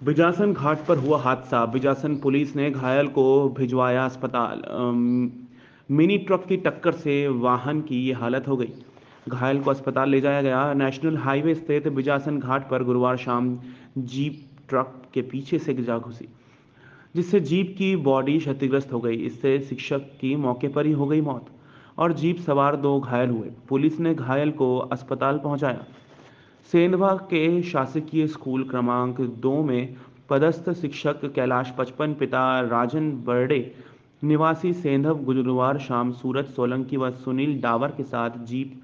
बिजासन घाट पर हुआ हादसा। बिजासन पुलिस ने घायल को भिजवाया अस्पताल। मिनी ट्रक की टक्कर से वाहन की ये हालत हो गई। घायल को अस्पताल ले जाया गया। नेशनल हाईवे स्थित बिजासन घाट पर गुरुवार शाम जीप ट्रक के पीछे से जा घुसी, जिससे जीप की बॉडी क्षतिग्रस्त हो गई। इससे शिक्षक की मौके पर ही हो गई मौत और जीप सवार दो घायल हुए। पुलिस ने घायल को अस्पताल पहुँचाया। सेंधवा के शासकीय स्कूल क्रमांक दो में पदस्थ शिक्षक कैलाश पचपन, पिता राजन बर्डे, निवासी सेंधव गुरुवार शाम सूरज सोलंकी व सुनील डावर के साथ जीप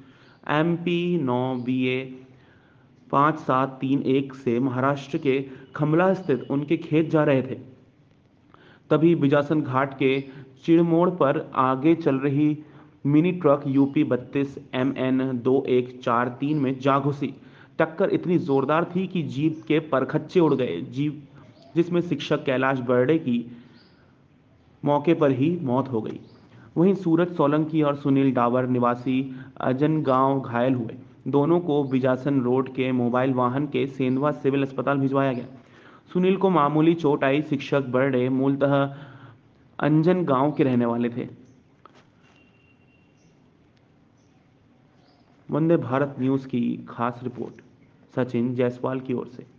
एम पी नौ बी ए पाँच सात तीन एक से महाराष्ट्र के खमला स्थित उनके खेत जा रहे थे। तभी बिजासन घाट के चिड़मोड़ पर आगे चल रही मिनी ट्रक यूपी बत्तीस एम एन दो एक चार तीन में जा घुसी। टक्कर इतनी जोरदार थी कि जीप के परखच्चे उड़ गए। जीप जिसमें शिक्षक कैलाश बर्डे की मौके पर ही मौत हो गई। वहीं सूरज सोलंकी और सुनील डावर निवासी अजन गाँव घायल हुए। दोनों को बिजासन रोड के मोबाइल वाहन के सेंधवा सिविल अस्पताल भिजवाया गया। सुनील को मामूली चोट आई। शिक्षक बर्डे मूलतः अंजन गाँव के रहने वाले थे। वंदे भारत न्यूज़ की खास रिपोर्ट सचिन जायसवाल की ओर से।